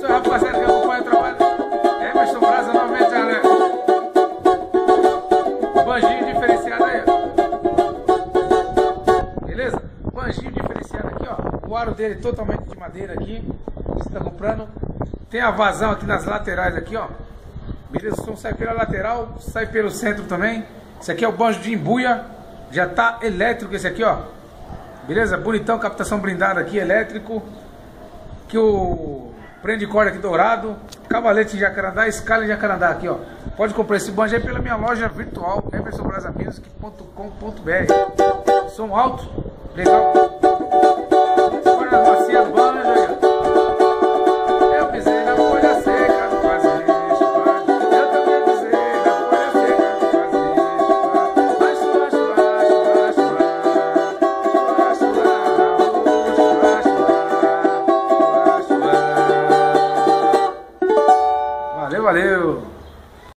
isso aí, rapaziada que acompanha o trabalho. Emerson Brasa novamente, galera. Banjinho diferenciado aí. Beleza? Banjinho diferenciado aqui, ó. O aro dele totalmente de madeira aqui. Você tá comprando. Tem a vazão aqui nas laterais aqui, ó. Beleza? O som sai pela lateral, sai pelo centro também. Esse aqui é o banjo de embuia. Já tá elétrico esse aqui, ó. Beleza? Bonitão, captação blindada aqui, elétrico. Que o prende corda aqui dourado. Cavalete em Jacarandá, escala em Jacarandá aqui, ó. Pode comprar esse banjo aí pela minha loja virtual, emersonbrasamusic.com.br. Som alto, legal. Valeu, valeu.